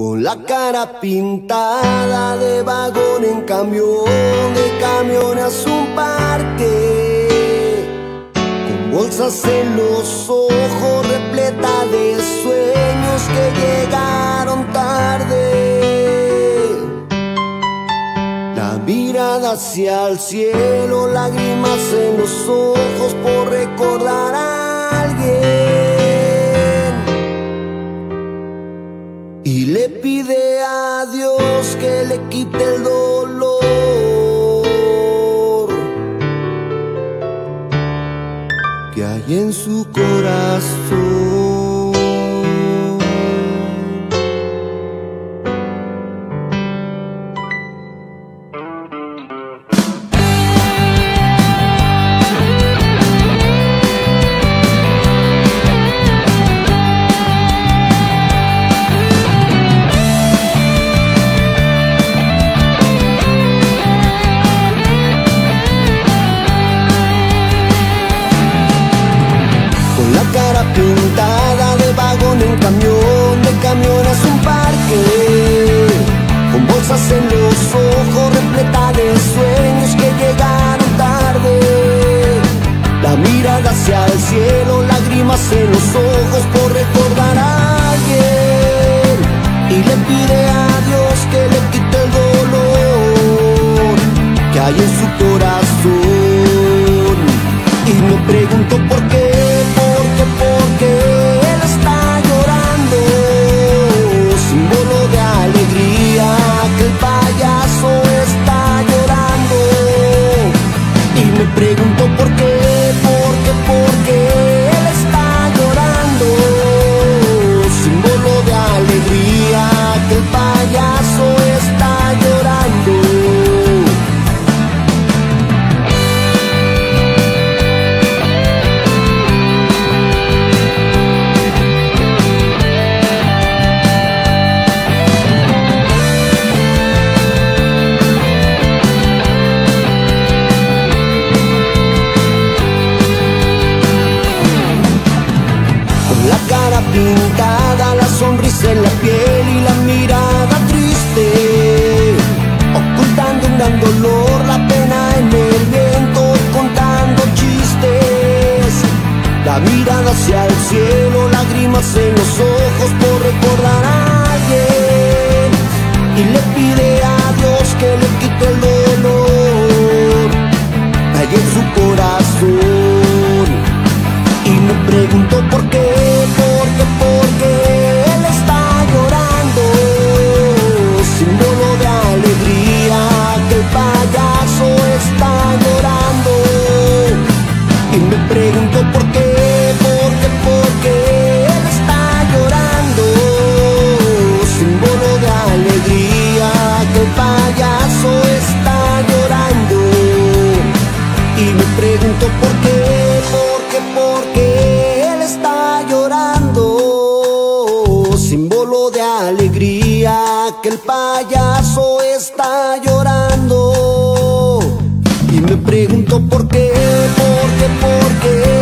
Con la cara pintada de vagón en camión, de camión a un parque. Con bolsas en los ojos, repleta de sueños que llegaron tarde. La mirada hacia el cielo, lágrimas en los ojos a Dios que le quite el dolor. Que hay en su corazón. Con bolsas en los ojos, repleta de sueños que llegaron tarde. La mirada hacia el cielo, lágrimas en los ojos por recordar a alguien. Y le pide a cara pintada, la sonrisa en la piel y la mirada triste. Ocultando un gran dolor, la pena en el viento, contando chistes. La mirada hacia el cielo, alegría que el payaso está llorando. Y me pregunto por qué, por qué, por qué